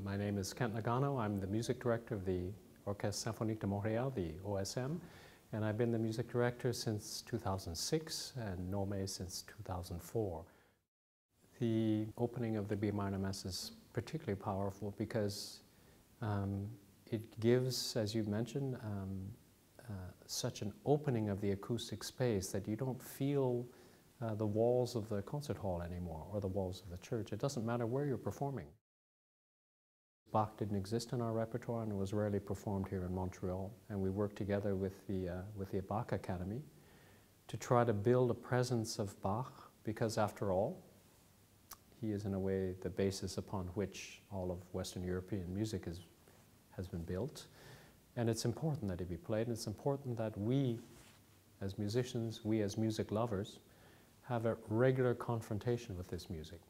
My name is Kent Nagano. I'm the music director of the Orchestre Symphonique de Montréal, the OSM, and I've been the music director since 2006 and Nome since 2004. The opening of the B minor Mass is particularly powerful because um, it gives, as you mentioned, um, uh, such an opening of the acoustic space that you don't feel uh, the walls of the concert hall anymore or the walls of the church. It doesn't matter where you're performing. Bach didn't exist in our repertoire and was rarely performed here in Montreal. And we worked together with the, uh, with the Bach Academy to try to build a presence of Bach because after all, he is in a way the basis upon which all of Western European music is, has been built. And it's important that he be played, and it's important that we, as musicians, we as music lovers, have a regular confrontation with this music.